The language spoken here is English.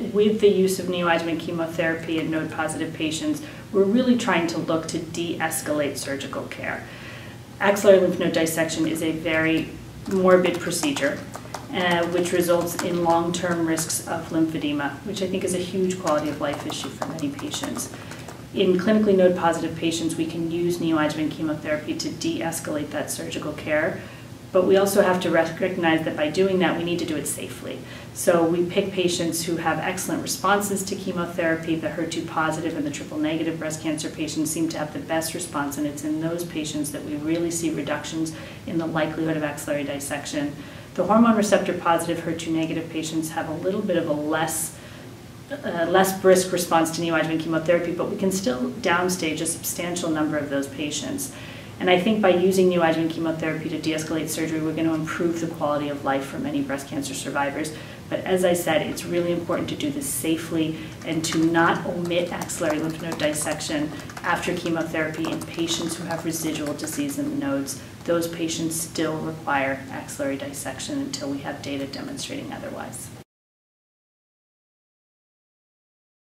with the use of neoadjuvant chemotherapy in node-positive patients, we're really trying to look to de-escalate surgical care. Axillary lymph node dissection is a very morbid procedure, uh, which results in long-term risks of lymphedema, which I think is a huge quality of life issue for many patients. In clinically node-positive patients, we can use neoadjuvant chemotherapy to de-escalate that surgical care, but we also have to recognize that by doing that, we need to do it safely. So we pick patients who have excellent responses to chemotherapy. The HER2 positive and the triple negative breast cancer patients seem to have the best response, and it's in those patients that we really see reductions in the likelihood of axillary dissection. The hormone receptor positive HER2 negative patients have a little bit of a less uh, less brisk response to neoadjuvant chemotherapy, but we can still downstage a substantial number of those patients. And I think by using neoadjuvant chemotherapy to de-escalate surgery, we're going to improve the quality of life for many breast cancer survivors. But as I said, it's really important to do this safely and to not omit axillary lymph node dissection after chemotherapy in patients who have residual disease in the nodes. Those patients still require axillary dissection until we have data demonstrating otherwise.